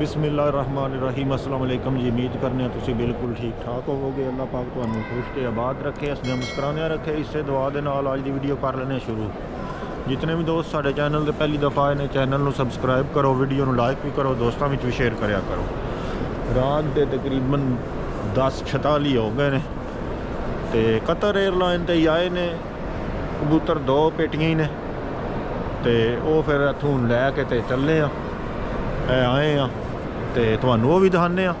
ਬਿਸਮਿਲ੍ਲਾਹਿਰਰਹਿਮਾਨਿਰਰਹੀਮ। ਅਸਲਾਮ ਅਲੈਕਮ ਜੀ, ਉਮੀਦ ਕਰਨੇ ਆ ਤੁਸੀਂ ਬਿਲਕੁਲ ਠੀਕ ਠਾਕ ਹੋਵੋਗੇ। ਅੱਲਾਹ ਪਾਕ ਤੁਹਾਨੂੰ ਖੁਸ਼ ਤੇ ਆਬਾਦ ਰੱਖੇ ਹੱਸਦਿਆਂ ਮੁਸਕਰਾਉਂਦਿਆਂ ਰੱਖੇ। ਇਸੇ ਦੁਆ ਦੇ ਨਾਲ ਅੱਜ ਦੀ ਵੀਡੀਓ ਕਰ ਲੈਣੇ ਸ਼ੁਰੂ। ਜਿਤਨੇ ਵੀ ਦੋਸਤ ਸਾਡੇ ਚੈਨਲ ਤੇ ਪਹਿਲੀ ਦਫਾ ਆਏ ਨੇ, ਚੈਨਲ ਨੂੰ ਸਬਸਕ੍ਰਾਈਬ ਕਰੋ, ਵੀਡੀਓ ਨੂੰ ਲਾਈਕ ਵੀ ਕਰੋ, ਦੋਸਤਾਂ ਵਿੱਚ ਵੀ ਸ਼ੇਅਰ ਕਰਿਆ ਕਰੋ। ਰਾਤ ਦੇ ਤਕਰੀਬਨ 10:46 ਹੋ ਗਏ ਨੇ ਤੇ ਕਤਰ 에ਅਰਲਾਈਨ ਤੇ ਹੀ ਆਏ ਨੇ। ਕਬੂਤਰ ਦੋ ਪੇਟੀਆਂ ਹੀ ਨੇ ਤੇ ਉਹ ਫਿਰ ਇੱਥੋਂ ਲੈ ਕੇ ਤੇ ਚੱਲੇ ਆ ਆਏ ਆ ਤੇ ਤੁਹਾਨੂੰ ਉਹ ਵੀ ਦਿਖਾਣੇ ਆ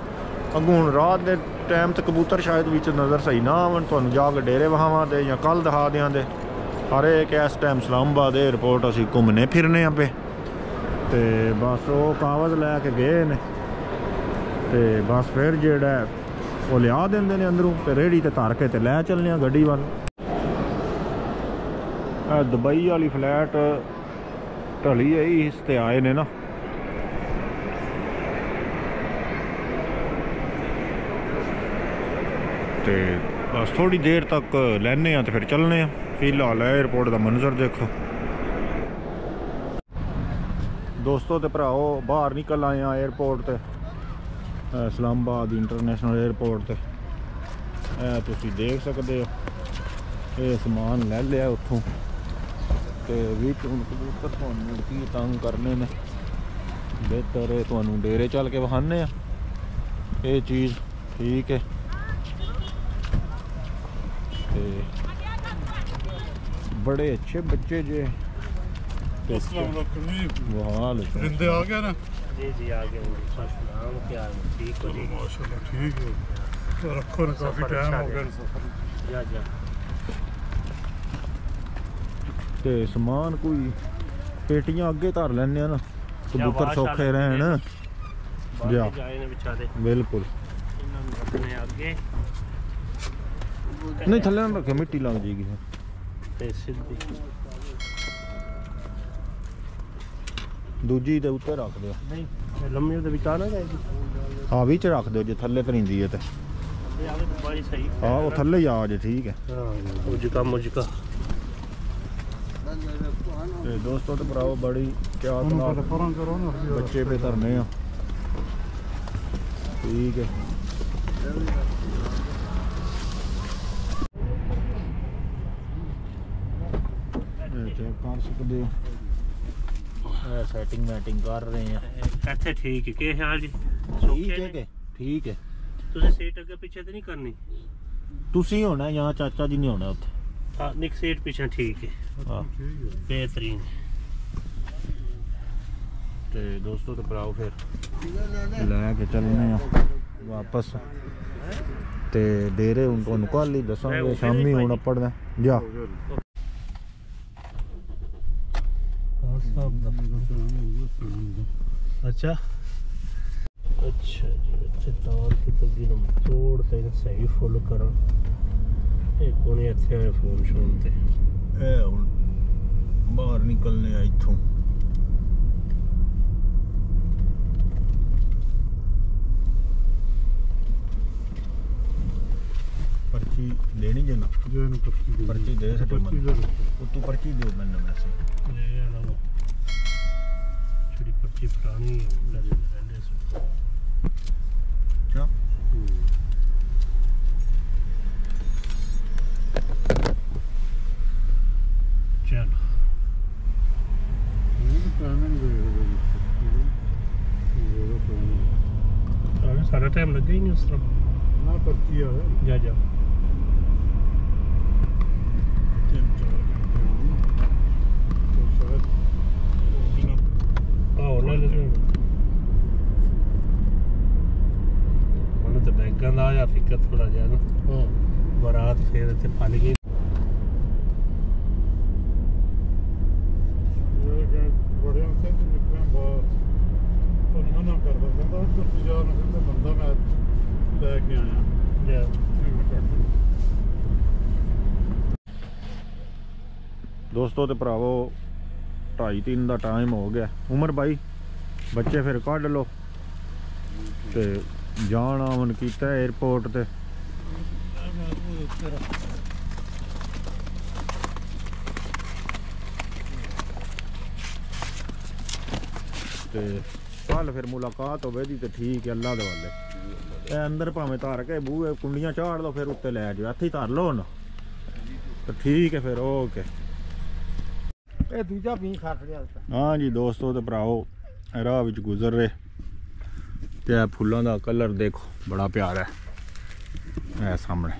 ਅੱਗੋਂ ਹੁਣ ਰਾਤ ਦੇ ਟਾਈਮ ਤੇ ਕਬੂਤਰ ਸ਼ਾਇਦ ਵਿੱਚ ਨਜ਼ਰ ਸਹੀ ਨਾ ਆਵਣ, ਤੁਹਾਨੂੰ ਜਾ ਕੇ ਡੇਰੇ ਵਹਾਵਾਂ ਦੇ ਜਾਂ ਕੱਲ ਦਿਖਾ ਦਿਆਂ ਦੇ ਹਰ ਇੱਕ ਇਸ ਟਾਈਮ ਇਸਲਾਮਾਬਾਦ 에ਅਰਪੋਰਟ ਅਸੀਂ ਘੁੰਮਨੇ ਫਿਰਨੇ ਆ ਪਏ ਤੇ ਬਸ ਉਹ ਕਾਗਜ਼ ਲੈ ਕੇ ਗਏ ਨੇ। ਤੇ ਬਸ ਫਿਰ ਜਿਹੜਾ ਉਹ ਲਿਆ ਦਿੰਦੇ ਨੇ ਅੰਦਰੋਂ ਤੇ ਰੇੜੀ ਤੇ ਧਰ ਕੇ ਤੇ ਲੈ ਚੱਲਨੇ ਆ ਗੱਡੀ ਵੱਲ। ਦੁਬਈ ਵਾਲੀ ਫਲੈਟ ਢਲੀ ਆਈ ਇਸ ਤੇ ਆਏ ਨੇ ਨਾ। ਤੇ ਬਸ ਥੋੜੀ ਦੇਰ ਤੱਕ ਲੈਣੇ ਆ ਤੇ ਫਿਰ ਚੱਲਨੇ ਆ ਫਿਲਹਾਲ 에어ਪੋਰਟ ਦਾ ਮੰਜ਼ਰ ਦੇਖੋ। ਦੋਸਤੋ ਤੇ ਭਰਾਓ, ਬਾਹਰ ਨਿਕਲ ਆਏ ਆ 에어ਪੋਰਟ ਤੇ ਇਸਲਾਮਾਬਾਦ ਇੰਟਰਨੈਸ਼ਨਲ 에어ਪੋਰਟ ਤੇ। ਇਹ ਤੁਸੀਂ ਦੇਖ ਸਕਦੇ ਹੋ, ਇਹ ਸਮਾਨ ਲੈ ਲਿਆ ਉੱਥੋਂ। ਤੇ ਵੀ ਹੁਣ ਕਬੂਤਰ ਤੁਹਾਨੂੰ ਕੀ ਤੰਗ ਕਰਨੇ ਨੇ। ਬਿਹਤਰ ਹੈ ਤੁਹਾਨੂੰ ਡੇਰੇ ਚੱਲ ਕੇ ਵਹਾਨੇ ਆ ਇਹ ਚੀਜ਼ ਠੀਕ ਹੈ। ਬੜੇ ਅੱਛੇ ਬੱਚੇ ਜੇ ਤੇ अस्सलाम वालेकुम जी ਵਾਹ परिंदे आ गए ना जी जी आगे सलाम क्या हाल है? ठीक हो जी माशाल्लाह ठीक है तो रखो ना काफी सफर टाइम अच्छा हो गया गया। ना सफर जा जा ਤੇ ਸਮਾਨ ਕੋਈ ਪੇਟੀਆਂ ਅੱਗੇ ਧਰ ਲੈਣੇ ਆ ਨਾ ਕਬੂਤਰ ਆਵਾਜ਼ ਸੌਖੇ ਆ ਰਹਿਣ बाहर जा। जाए ने बेचारे ਬਿਲਕੁਲ इन्हों ने रखने आगे ਨਹੀਂ ਥੱਲੇ ਨਾ ਰੱਖੇ ਮਿੱਟੀ ਲੱਗ ਜੇਗੀ ਦੂਜੀ ਦੇ ਉੱਤੇ ਰੱਖ ਦਿਓ। ਨਹੀਂ ਲੰਮੀ ਉਹਦੇ ਵਿੱਚ ਆ ਨਾ ਜਾਏਗੀ। ਹਾਂ ਵਿੱਚ ਰੱਖ ਦਿਓ ਜੇ ਥੱਲੇ ਤਰਿੰਦੀ ਹੈ ਤੇ। ਇਹ ਉਹ ਥੱਲੇ ਆ ਜੇ ਠੀਕ ਹੈ। ਹਾਂ ਉਜਕਾ ਮੁਜਕਾ। ਤੇ ਦੋਸਤੋ ਤੇ ਭਰਾਓ ਬੜੀ ਕਿਆਤ ਨਾਲ ਬੱਚੇ ਪੇ ਧਰਨੇ ਆ। ਠੀਕ ਹੈ। ਸਕਦੇ ਹੋ ਸੈਟਿੰਗ ਮੈਟਿੰਗ ਕਰ ਰਹੇ ਆ। ਇੱਥੇ ਠੀਕ ਹੈ ਕੀ ਹਾਲ ਜੀ? ਠੀਕ ਹੈ ਕਿ? ਠੀਕ ਹੈ। ਤੁਸੀਂ ਸੀਟ ਅੱਗੇ ਪਿੱਛੇ ਤੇ ਨਹੀਂ ਕਰਨੀ? ਤੁਸੀਂ ਹੋਣਾ ਜਾਂ ਚਾਚਾ ਜੀ ਨੇ ਹੋਣਾ ਉੱਥੇ? ਹਾਂ ਨਿਕ ਸੀਟ ਪਿੱਛੇ ਠੀਕ ਹੈ। ਬਿਹਤਰੀਨ। ਤੇ ਦੋਸਤੋ ਤੇ ਭਰਾਓ ਫਿਰ। ਲੈ ਕੇ ਚੱਲਨੇ ਆ ਵਾਪਸ। ਤੇ ਡੇਰੇ ਉਹਨਾਂ ਨੂੰ ਹੀ ਦੱਸਾਂਗੇ ਸ਼ਾਮੀ ਹੁਣ ਪੜਨਾ ਜਾ। ਅੱਛਾ ਅੱਛਾ ਜੀ ਇੱਥੇ ਤਾਰ ਕੀ ਤੱਗੀ ਨੂੰ ਤੋੜ ਤੇ ਇਹਨੂੰ ਸਹੀ ਫੁੱਲ ਕਰਾਂ ਇਹ ਕੋਨੇ ਇੱਥੇ ਆਏ ਫੋਨ ਸ਼ੋਨ ਤੇ ਇਹ ਹੁਣ ਬਾਹਰ ਨਿਕਲਨੇ ਆ ਪਰਚੀ ਦੇਣੀ ਜੇ ਨਾ। ਜੇ ਨੂੰ ਪਰਚੀ ਦੇ ਪਰਚੀ ਦੇ ਸਕਦੇ ਮਨ ਉਤੋਂ ਪਰਚੀ ਦਿਓ ਮੈਨੂੰ ਮੈਸੇਜ ਇਹ ਆਣਾ ਵਾ ਜਿਹੜੀ ਪਰਚੀ ਪੁਰਾਣੀ ਹੈ ਉਹਦਾ ਰਹਿੰਦੇ ਸੋ ਕਿਉਂ? ਚਲ। ਇਹ ਪੁਰਾਣਾ ਨਹੀਂ ਹੋਇਆ ਸਾਰਾ ਟਾਈਮ ਲੱਗਾ ਹੀ ਨਹੀਂ ਉਸ ਤਰ੍ਹਾਂ। ਨਾ ਪਰਚੀ ਆ। ਜਾ ਜਾ। ਗੰਦਾ ਆ ਫਿੱਕਾ ਥੋੜਾ ਜਿਹਾ ਨਾ। ਹਾਂ। ਬਰਾਤ ਫੇਰ ਇੱਥੇ ਫਲ ਗਈ। ਬੜਿਆਂ ਸੇ ਨਿਕਲਿਆ ਬਾਤ ਤੋਂ ਮਨਾ ਕਰਦਾ ਕਹਿੰਦਾ ਤੂੰ ਜਾ ਨਾ ਕਹਿੰਦਾ ਬੰਦਾ ਮੈਂ ਲੈ ਕੇ ਆਇਆ। ਯਾਰ ਦੋਸਤੋ ਤੇ ਭਰਾਵੋ 2:30 3 ਦਾ ਟਾਈਮ ਹੋ ਗਿਆ ਉਮਰ ਬਾਈ ਬੱਚੇ ਫਿਰ ਕੱਢ ਲਓ ਤੇ ਜਾਣ ਆਵਣ ਕੀਤਾ 에어ਪੋਰਟ ਤੇ ਤੇ ਕੱਲ ਫਿਰ ਮੁਲਾਕਾਤ ਹੋਵੇ ਦੀ ਤੇ ਠੀਕ ਹੈ ਅੱਲਾ ਦੇ ਵੱਲੇ ਇਹ ਅੰਦਰ ਭਾਵੇਂ ਧਰ ਕੇ ਬੂਹੇ ਕੁੰਡੀਆਂ ਚਾੜ ਲਓ ਫਿਰ ਉੱਤੇ ਲੈ ਜਾਓ ਇੱਥੇ ਹੀ ਧਰ ਲਓ ਨਾ ਤੇ ਠੀਕ ਹੈ ਫਿਰ ਓਕੇ ਇਹ ਹਾਂ ਜੀ ਦੋਸਤੋ ਤੇ ਭਰਾਓ ਰਾਹ ਵਿੱਚ ਗੁਜ਼ਰ ਰਹੇ। ਤੇ ਇਹ ਫੁੱਲਾਂ ਦਾ ਕਲਰ ਦੇਖੋ ਬੜਾ ਪਿਆਰਾ ਹੈ। ਇਹ ਸਾਹਮਣੇ।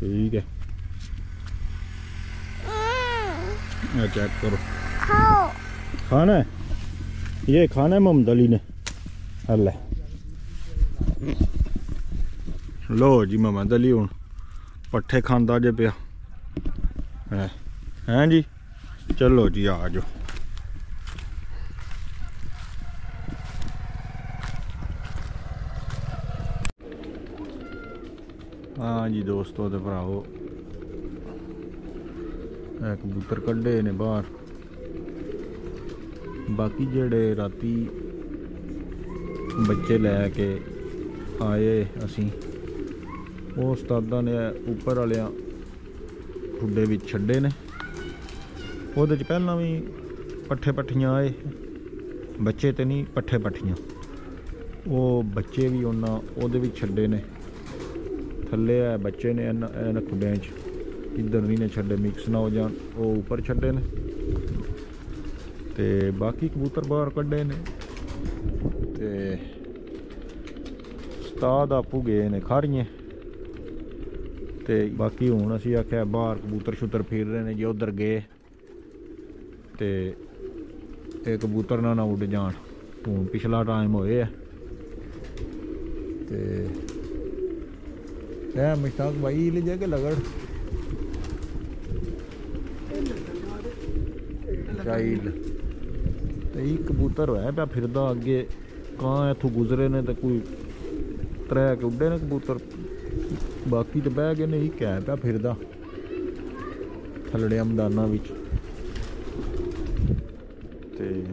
ਠੀਕ ਹੈ। ਇਹ ਚੈੱਕ ਕਰੋ। ਖਾਣਾ ਇਹ ਖਾਣਾ ਹੈ ਅਲੀ ਨੇ। ਹੱਲੇ ਲੋ। ਜੀ ਮਮਦ ਅਲੀ ਹੁਣ ਪੱਠੇ ਖਾਂਦਾ ਜੇ ਪਿਆ। ਹੈ। ਜੀ? ਚਲੋ ਜੀ, ਆ ਜਾਓ। ਹਾਂ ਜੀ, ਦੋਸਤੋ ਤੇ ਭਰਾਓ ਇਹ ਕਬੂਤਰ ਕੱਢੇ ਨੇ ਬਾਹਰ। ਬਾਕੀ ਜਿਹੜੇ ਰਾਤੀ ਬੱਚੇ ਲੈ ਕੇ ਆਏ ਅਸੀਂ, ਉਹ ਉਸਤਾਦਾਂ ਨੇ ਉੱਪਰ ਵਾਲਿਆਂ ਖੁੱਡੇ ਵਿੱਚ ਛੱਡੇ ਨੇ। ਉਹਦੇ ਚ ਪਹਿਲਾਂ ਵੀ ਪੱਠੇ ਪੱਠੀਆਂ ਆਏ। ਬੱਚੇ ਤੇ ਨਹੀਂ, ਪੱਠੇ ਪੱਠੀਆਂ। ਉਹ ਬੱਚੇ ਵੀ ਉਹਨਾਂ, ਉਹਦੇ ਵਿੱਚ ਛੱਡੇ ਨੇ। ਥੱਲੇ ਆ ਬੱਚੇ ਨੇ ਇਹਨਾਂ ਖੁੱਡਿਆਂ 'ਚ। ਇੱਧਰ ਨਹੀਂ ਨੇ ਛੱਡੇ ਮਿਕਸ ਨਾ ਹੋ ਜਾਣ, ਉਹ ਉੱਪਰ ਛੱਡੇ ਨੇ। ਤੇ ਬਾਕੀ ਕਬੂਤਰ ਬਾਹਰ ਕੱਢੇ ਨੇ। ਤੇ ਉਸਤਾਦ ਆਪੂ ਗਏ ਨੇ ਖਾਰੀਆਂ ਤੇ ਬਾਕੀ ਹੁਣ ਅਸੀਂ ਆਖਿਆ ਬਾਹਰ ਕਬੂਤਰ ਸ਼ੁੱਤਰ ਫਿਰ ਰਹੇ ਨੇ ਜੇ ਉਧਰ ਗਏ ਤੇ ਇਹ ਕਬੂਤਰ ਨਾ ਨਾ ਉੱਡ ਜਾਣ। ਹੁਣ ਪਿਛਲਾ ਟਾਈਮ ਹੋਏ ਆ। ਤੇ ਇਹ ਮਿਸ਼ਤਾਕ ਭਾਈ ਲੈ ਜਾ ਕੇ ਲਗੜ? ਚਾਈਲ ਤੇ ਇਹ ਕਬੂਤਰ ਹੋਇਆ ਪਿਆ ਫਿਰਦਾ ਅੱਗੇ। ਕਾਂ ਇੱਥੋਂ ਗੁਜ਼ਰੇ ਨੇ ਤੇ ਕੋਈ ਤਰੇ ਕੇ ਉੱਡੇ ਨੇ ਕਬੂਤਰ? ਬਾਕੀ ਤਾਂ ਬਹਿ ਗਏ ਨਹੀਂ ਇਹ ਕਹਿ ਫਿਰਦਾ ਥਲੜੇ ਮੈਦਾਨਾਂ ਵਿੱਚ। ਤੇ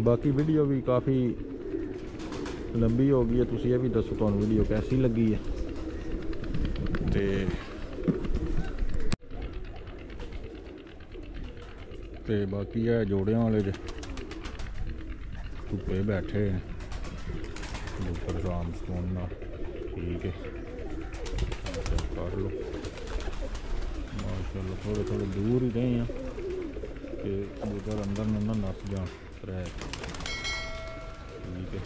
ਬਾਕੀ ਵੀਡੀਓ ਵੀ ਕਾਫੀ ਲੰਬੀ ਹੋ ਗਈ ਹੈ। ਤੁਸੀਂ ਇਹ ਵੀ ਦੱਸੋ, ਤੁਹਾਨੂੰ ਵੀਡੀਓ ਕੈਸੀ ਲੱਗੀ ਹੈ? ਤੇ ਤੇ ਬਾਕੀ ਇਹ ਜੋੜਿਆਂ ਵਾਲੇ ਜੇ ਧੁੱਪੇ ਬੈਠੇ ਨੇ ਉੱਪਰ ਸ਼ਾਮ ਸੋਨ ਨਾਲ ਠੀਕ ਹੈ ਕਰ ਲਓ ਮਾਸ਼ਾਅੱਲਾ ਥੋੜੇ ਥੋੜੇ ਦੂਰ ਹੀ ਰਹੇ ਆ ਕਿ ਕਬੂਤਰ ਅੰਦਰ ਨੂੰ ਨਾ ਨਸ ਜਾਣ ਰਹਿ ਠੀਕ ਹੈ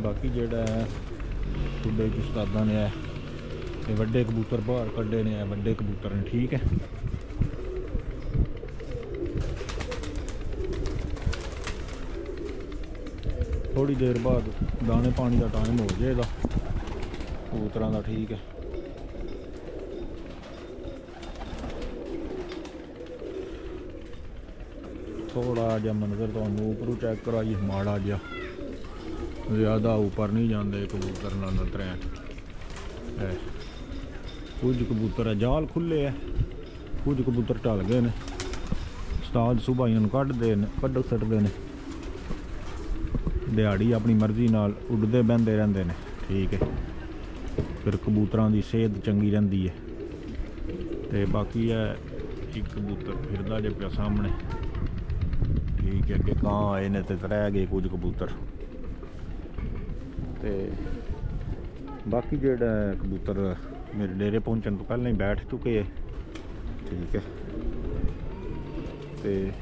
ਬਾਕੀ ਜਿਹੜਾ ਹੈ ਤੁਹਾਡੇ ਉਸਤਾਦਾਂ ਨੇ ਹੈ ਵੱਡੇ ਕਬੂਤਰ ਬਾਹਰ ਕੱਢੇ ਨੇ ਵੱਡੇ ਕਬੂਤਰ ਨੇ, ਠੀਕ ਹੈ? ਥੋੜੀ ਦੇਰ ਬਾਅਦ ਦਾਣੇ ਪਾਣੀ ਦਾ ਟਾਈਮ ਹੋ ਜਾਏਗਾ ਕਬੂਤਰਾਂ ਦਾ ਠੀਕ ਹੈ। ਥੋੜਾ ਜਿਹਾ ਮੰਜ਼ਰ ਤੁਹਾਨੂੰ ਉੱਪਰੋਂ ਚੈੱਕ ਕਰਾਈਏ, ਮਾੜਾ ਜਿਹਾ। ਜ਼ਿਆਦਾ ਉੱਪਰ ਨਹੀਂ ਜਾਂਦੇ ਕਬੂਤਰ ਨਾਲ ਨਤਰੇ। ਹੈ ਕੁਝ ਕਬੂਤਰ ਹੈ ਜਾਲ ਖੁੱਲੇ ਹੈ ਕੁਝ ਕਬੂਤਰ ਢਲ ਗਏ ਨੇ। ਉਸਤਾਦ ਸੁਬਾਹ ਇਹਨਾਂ ਨੂੰ ਕੱਢਦੇ ਨੇ ਕੱਢ ਸੱਟਦੇ ਨੇ। ਦਿਹਾੜੀ ਆਪਣੀ ਮਰਜ਼ੀ ਨਾਲ ਉੱਡਦੇ ਬਹਿੰਦੇ ਰਹਿੰਦੇ ਨੇ। ਠੀਕ ਹੈ। ਫਿਰ ਕਬੂਤਰਾਂ ਦੀ ਸਿਹਤ ਚੰਗੀ ਰਹਿੰਦੀ ਹੈ। ਤੇ ਬਾਕੀ ਹੈ, ਇੱਕ ਕਬੂਤਰ ਫਿਰਦਾ ਜੇ ਪਿਆ ਸਾਹਮਣੇ। ਠੀਕ ਹੈ, ਅੱਗੇ ਕਾਂ ਆਏ ਨੇ ਤੇ ਰਹਿ ਗਏ ਕੁਝ ਕਬੂਤਰ। ਤੇ ਬਾਕੀ ਜਿਹੜਾ ਕਬੂਤਰ ਮੇਰੇ ਡੇਰੇ ਪਹੁੰਚਣ ਤੋਂ ਪਹਿਲਾਂ ਹੀ ਬੈਠ ਚੁੱਕੇ ਹੈ। ਠੀਕ ਹੈ। ਤੇ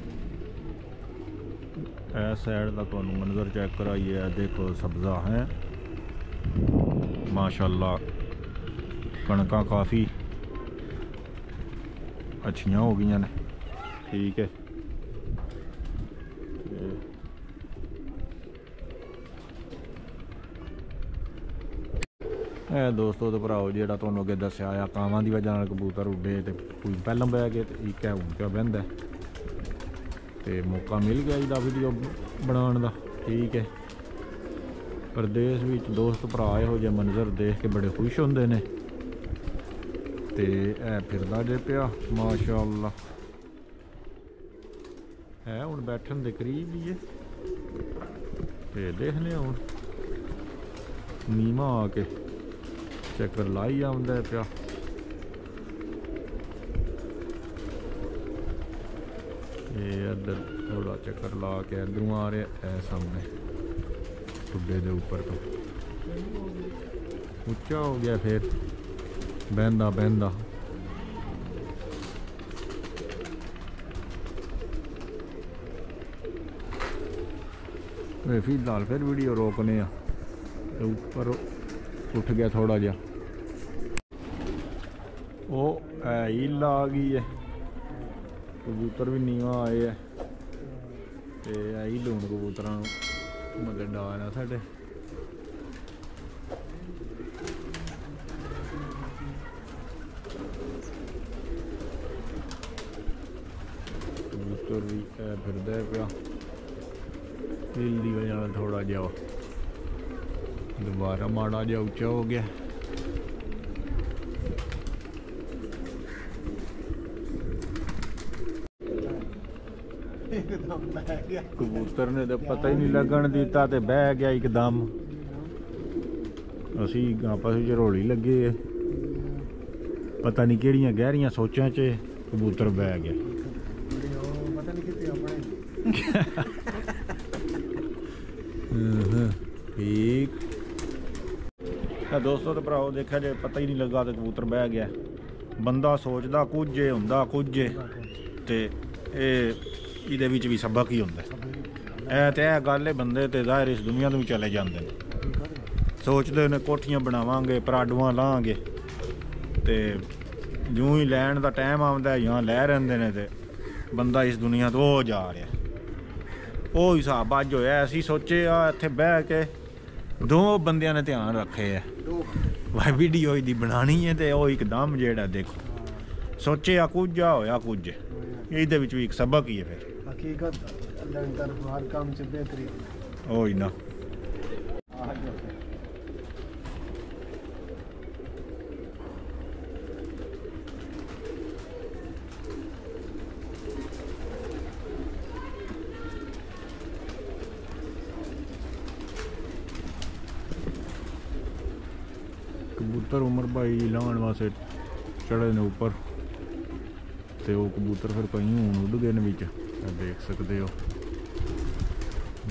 ਇਹ ਸਾਈਡ ਦਾ ਤੁਹਾਨੂੰ ਮੰਜ਼ਰ ਚੈੱਕ ਕਰਾਈਏ ਦੇਖੋ ਸਬਜ਼ਾ ਹੈ। ਮਾਸ਼ਾਅੱਲਾ ਕਣਕਾਂ ਕਾਫੀ ਅੱਛੀਆਂ ਹੋ ਗਈਆਂ ਨੇ। ਠੀਕ ਹੈ। ਇਹ ਦੋਸਤੋ ਤੇ ਭਰਾਓ ਜਿਹੜਾ ਤੁਹਾਨੂੰ ਅੱਗੇ ਦੱਸਿਆ ਆ ਕਾਵਾਂ ਦੀ ਵਜ੍ਹਾ ਨਾਲ ਕਬੂਤਰ ਉੱਡੇ ਤੇ ਕੋਈ ਪਹਿਲਾਂ ਬਹਿ ਗਏ ਤੇ ਇੱਕ ਹੈ ਹੁਣ ਪਿਆ ਬਹਿੰਦਾ? ਤੇ ਮੌਕਾ ਮਿਲ ਗਿਆ ਇਹਦਾ ਵੀਡੀਓ ਬਣਾਉਣ ਦਾ, ਠੀਕ ਹੈ। ਪ੍ਰਦੇਸ਼ ਵਿੱਚ ਦੋਸਤ ਭਰਾ ਇਹੋ ਜਿਹੇ ਮੰਜ਼ਰ ਦੇਖ ਕੇ ਬੜੇ ਖੁਸ਼ ਹੁੰਦੇ ਨੇ। ਤੇ ਇਹ ਫਿਰਦਾ ਜੇ ਪਿਆ, ਮਾਸ਼ਾਅੱਲਾ। ਹੈ ਹੁਣ ਬੈਠਣ ਦੇ ਕਰੀਬ ਹੀ ਹੈ। ਤੇ ਦੇਖਨੇ ਹੁਣ। ਨੀਮਾ ਆ ਕੇ ਚੱਕਰ ਲਾਈ ਆਉਂਦਾ ਪਿਆ। ਇਹ ਇੱਧਰ ਥੋੜਾ ਚੱਕਰ ਲਾ ਕੇ ਇਧਰੋਂ ਆ ਰਿਹਾ, ਇਹ ਸਾਹਮਣੇ, ਟੁੱਡੇ ਦੇ ਉੱਪਰ ਤੋਂ। ਉੱਚਾ ਹੋ ਗਿਆ ਫਿਰ, ਬਹਿੰਦਾ ਬਹਿੰਦਾ। ਵੇ ਫਿਲਹਾਲ ਫਿਰ ਵੀਡੀਓ ਰੋਕਨੇ ਆ, ਤੇ ਉੱਪਰ ਉੱਠ ਗਿਆ ਥੋੜਾ ਜਿਹਾ। ਉਹ ਐ ਈਲਾ ਆ ਗਈ ਹੈ ਕਬੂਤਰ ਵੀ ਨੀਵਾ ਆਏ ਐ ਤੇ ਐ ਹੀ ਲੂਣ ਕਬੂਤਰਾਂ ਨੂੰ। ਮਗਰ ਡਾਲ ਆ ਸਾਡੇ। ਕਬੂਤਰ ਵੀ ਐ ਫਿਰਦਾ ਪਿਆ। ਹਿੱਲ ਦੀ ਵਜ੍ਹਾ ਨਾਲ ਥੋੜਾ ਜਿਹਾ ਦੁਬਾਰਾ ਮਾੜਾ ਜਿਹਾ ਉੱਚਾ ਹੋ ਗਿਆ ਇੱਕਦਮ ਬਹਿ ਗਿਆ ਕਬੂਤਰ ਨੇ ਤਾਂ ਪਤਾ ਹੀ ਨਹੀਂ ਲੱਗਣ ਦਿੱਤਾ ਤੇ ਬਹਿ ਗਿਆ ਇੱਕਦਮ। ਅਸੀਂ ਆਪਸ ਵਿੱਚ ਰੋਲੀ ਲੱਗੇ। ਪਤਾ ਨਹੀਂ ਕਿਹੜੀਆਂ ਗਹਿਰੀਆਂ ਸੋਚਾਂ 'ਚ ਕਬੂਤਰ ਬਹਿ ਗਿਆ। ਪਤਾ ਨਹੀਂ ਕਿੱਥੇ ਆਪਣੇ ਠੀਕ। ਤਾਂ ਦੋਸਤੋ ਤੇ ਭਰਾਓ, ਦੇਖਿਆ ਜੇ ਪਤਾ ਹੀ ਨਹੀਂ ਲੱਗਾ ਤੇ ਕਬੂਤਰ ਬਹਿ ਗਿਆ। ਬੰਦਾ ਸੋਚਦਾ ਕੁਝ ਏ, ਹੁੰਦਾ ਕੁਝ ਏ। ਤੇ ਇਹ ਇਹਦੇ ਵਿੱਚ ਵੀ ਸਬਕ ਹੀ ਹੁੰਦਾ? ਇਹ ਤੇ ਇਹ ਗੱਲ ਏ ਬੰਦੇ ਤੇ ਜ਼ਾਹਿਰ ਇਸ ਦੁਨੀਆ ਤੋਂ ਵੀ ਚਲੇ ਜਾਂਦੇ ਨੇ। ਸੋਚਦੇ ਨੇ ਕੋਠੀਆਂ ਬਣਾਵਾਂਗੇ ਪਰਾਡੂਆਂ ਲਾਵਾਂਗੇ ਤੇ ਜਿਉਂ ਹੀ ਲੈਣ ਦਾ ਟਾਈਮ ਆਉਂਦਾ ਜਾਂ ਲੈ ਰਹਿੰਦੇ ਨੇ ਤੇ ਬੰਦਾ ਇਸ ਦੁਨੀਆ ਤੋਂ ਉਹ ਜਾ ਰਿਹਾ। ਉਹ ਹਿਸਾਬ ਅੱਜ ਹੋਇਆ ਅਸੀਂ ਸੋਚੇ ਆ ਇੱਥੇ ਬਹਿ ਕੇ ਦੋ ਬੰਦਿਆਂ ਨੇ ਧਿਆਨ ਰੱਖੇ ਆ। ਵਾਹ ਵੀਡੀਓ ਇਹਦੀ ਬਣਾਣੀ ਹੈ ਤੇ ਉਹ ਇੱਕਦਮ ਜਿਹੜਾ ਦੇਖੋ। ਸੋਚਿਆ ਕੁਝ ਆ ਹੋਇਆ ਕੁਝ। ਇਹਦੇ ਵਿੱਚ ਵੀ ਇੱਕ ਸਬਕ ਹੀ ਹੈ ਫਿਰ। ਹਕੀਕਤ ਅੱਲਾਹ ਦੀ ਤਰਫ ਹਰ ਕੰਮ ਚ ਬਿਹਤਰੀ। ਉਹ ਹੀ ਨਾ। ਕਬੂਤਰ ਉਮਰ ਭਾਈ ਲਾਉਣ ਵਾਸਤੇ ਚੜੇ ਨੇ ਉੱਪਰ। ਤੇ ਉਹ ਕਬੂਤਰ ਫਿਰ ਕਈ ਹੁਣ ਉੱਡ ਗਏ ਨੇ ਵਿੱਚ। ਦੇਖ ਸਕਦੇ ਹੋ।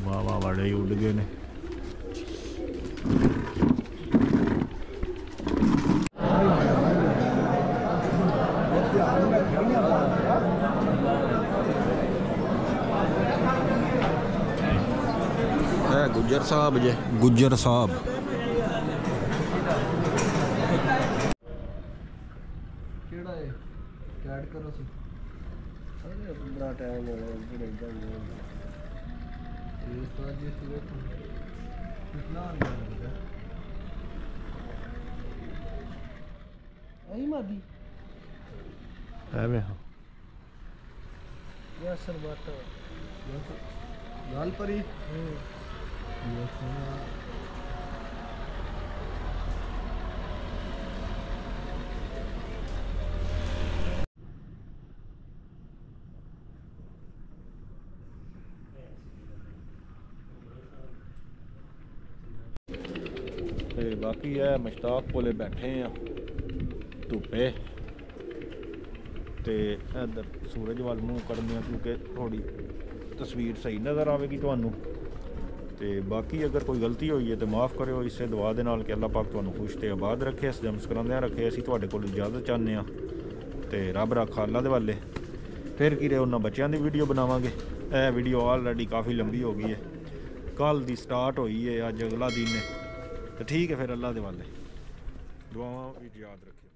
ਵਾਹ ਵਾਹ ਬੜੇ ਉੱਡ ਗਏ ਨੇ। ਗੁੱਜਰ ਸਾਹਿਬ ਜੇ। ਗੁੱਜਰ ਸਾਹਿਬ ਕਿਹੜਾ ਹੈ ਐਡ ਕਰੋ ਸੀ। ਅਰੇ ਬੜਾ ਟਾਈਮ ਹੋ ਗਿਆ ਬੜੇ ਜੰਗ ਹੋ ਗਿਆ ਇਸ ਤੋਂ ਜੀ ਸੀ ਕਿੰਨਾ ਅੰਦਰ ਆਈ ਮਾਦੀ। ਐਵੇਂ ਹਾਂ। ਯਾ ਸਰ ਬਾਤ ਗੱਲ ਪਰੀ ਹੂੰ। ਤੇ ਬਾਕੀ ਇਹ ਮਸ਼ਤਾਕ ਕੋਲੇ ਬੈਠੇ ਆ ਧੁੱਪੇ। ਤੇ ਇੱਧਰ ਸੂਰਜ ਵੱਲ ਨੂੰ ਕਰਦੇ ਆ ਕਿਉਂਕਿ ਥੋੜੀ ਤਸਵੀਰ ਸਹੀ ਨਜ਼ਰ ਆਵੇਗੀ ਤੁਹਾਨੂੰ। ਤੇ ਬਾਕੀ ਅਗਰ ਕੋਈ ਗਲਤੀ ਹੋਈ ਹੈ, ਤੇ ਮਾਫ ਕਰਿਓ, ਇਸੇ ਦੁਆ ਦੇ ਨਾਲ ਕਿ ਅੱਲਾਹ ਪਾਕ ਤੁਹਾਨੂੰ ਖੁਸ਼ ਤੇ ਆਬਾਦ ਰੱਖੇ। ਸਜਾ ਮੁਸਕਰਾਉਂਦਿਆਂ ਰੱਖੇ, ਅਸੀਂ ਤੁਹਾਡੇ ਕੋਲ ਇਜਾਜ਼ਤ ਚਾਹੁੰਦੇ ਆ ਤੇ ਰੱਬ ਰੱਖਾ ਅੱਲਾ ਦੇ ਵੱਲੇ ਫਿਰ ਕੀ ਰਹੇ, ਉਹਨਾਂ ਬੱਚਿਆਂ ਦੀ ਵੀਡੀਓ ਬਣਾਵਾਂਗੇ। ਇਹ ਵੀਡੀਓ ਆਲਰੇਡੀ ਕਾਫੀ ਲੰਬੀ ਹੋ ਗਈ ਹੈ। ਕੱਲ ਦੀ ਸਟਾਰਟ ਹੋਈ ਹੈ, ਅੱਜ ਅਗਲਾ ਦਿਨ ਹੈ। ਤੇ ਠੀਕ ਹੈ ਫਿਰ ਅੱਲਾ ਦੇ ਵੱਲੇ ਦੁਆਵਾਂ ਵਿੱਚ ਯਾਦ ਰੱਖਿਓ